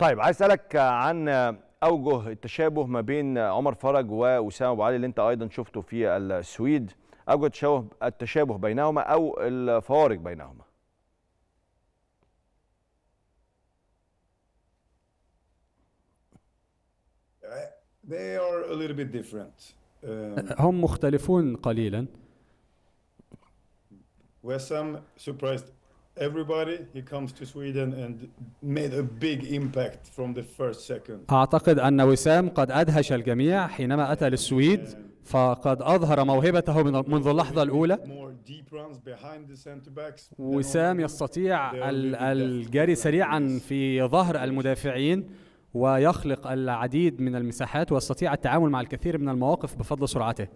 طيب عايز أسألك عن أوجه التشابه ما بين عمر فرج ووسام أبو علي اللي أنت أيضا شفته في السويد. أوجه التشابه التشابه بينهما أو الفوارق بينهما. They are a little bit different. Um, هم مختلفون قليلا. Wessam surprised everybody. He comes to Sweden and made a big impact from the first second. أعتقد أن وسام قد أدهش الجميع حينما أتى للسويد فقد أظهر موهبته من- منذ اللحظة الأولى. وسام يستطيع ال- الجري سريعا في ظهر المدافعين ويخلق العديد من المساحات ويستطيع التعامل مع الكثير من المواقف بفضل سرعته